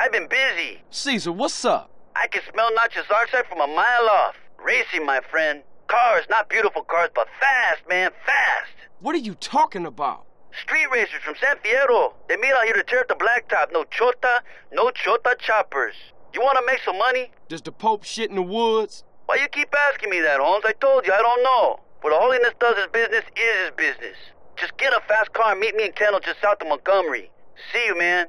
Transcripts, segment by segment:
I've been busy. Cesar, what's up? I can smell Natchez Archside from a mile off. Racing, my friend. Cars, not beautiful cars, but fast, man, fast. What are you talking about? Street racers from San Fierro. They meet out here to tear up the blacktop. No chota, no chota choppers. You want to make some money? Does the Pope shit in the woods? Why you keep asking me that, Holmes? I told you, I don't know. What Holiness does his business is his business. Just get a fast car and meet me in Kendall just south of Montgomery. See you, man.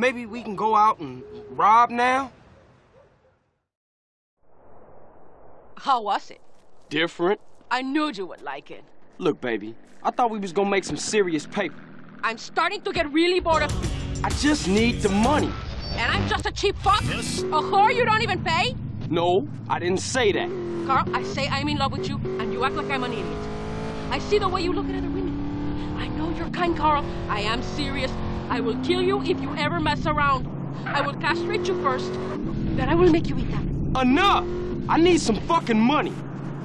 Maybe we can go out and rob now? How was it? Different. I knew you would like it. Look, baby, I thought we was gonna make some serious paper. I'm starting to get really bored of you. I just need the money. And I'm just a cheap fuck? A whore you don't even pay? No, I didn't say that. Carl, I say I'm in love with you, and you act like I'm an idiot. I see the way you look at other women. I know you're kind, Carl. I am serious. I will kill you if you ever mess around. I will castrate you first, then I will make you eat that. Enough! I need some fucking money.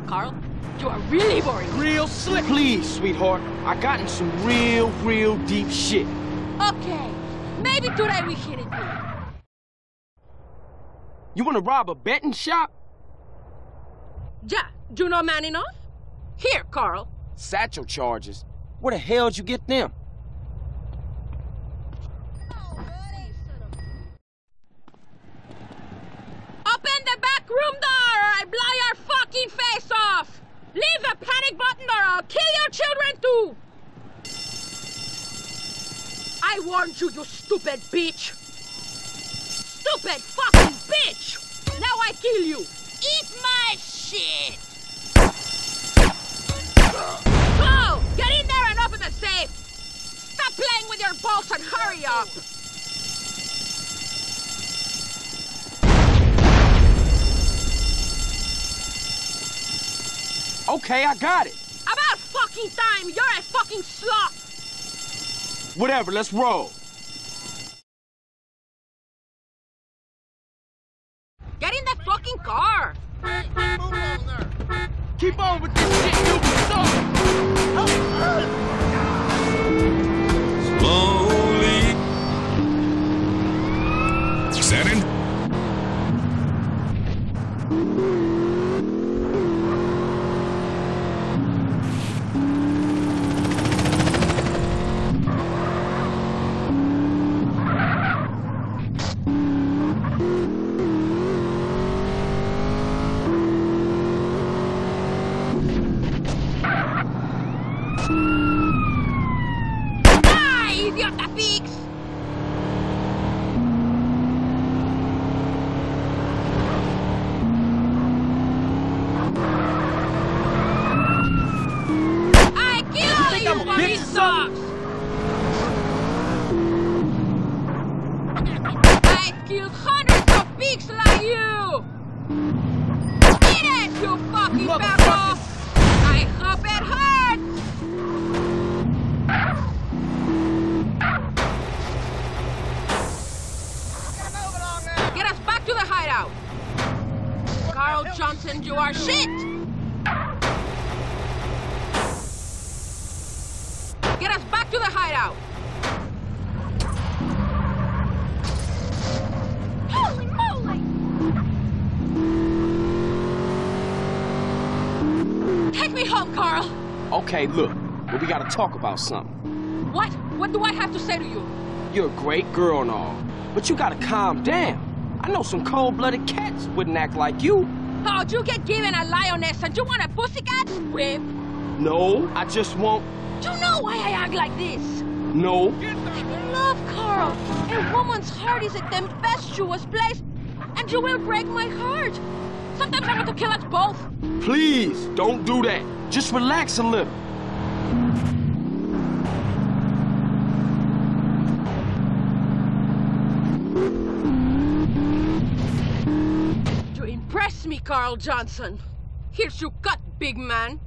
Carl, you are really boring. Real slick. Please, sweetheart. I got in some real, real deep shit. Okay, maybe today we hit it. You wanna rob a betting shop? Yeah, you know man enough? Here, Carl. Satchel charges. Where the hell'd you get them? Open the back room door or I blow your fucking face off! Leave the panic button or I'll kill your children too! I warned you, you stupid bitch! Stupid fucking bitch! Now I kill you! Eat my shit! Go! Get in there and open the safe! Stop playing with your balls and hurry up! Okay, I got it. About fucking time! You're a fucking slut! Whatever, let's roll. Get in the fucking car! Keep on with this shit, you suck! Killed hundreds of pigs like you! Eat it, you fucking Motherfuckers. I hope it hurts! Get us back to the hideout! Carl Johnson, you are shit! Get us back to the hideout. Take me home, Carl. Okay, look, but we gotta talk about something. What? What do I have to say to you? You're a great girl and all, but you gotta calm down. I know some cold-blooded cats wouldn't act like you. Oh, you get given a lioness and you want a pussycat? Whip. No, I just won't. You know why I act like this. No. I'm love, Carl. A woman's heart is a tempestuous place, and you will break my heart. Sometimes I want to kill us both. Please, don't do that. Just relax a little. You impress me, Carl Johnson. Here's your cut, big man.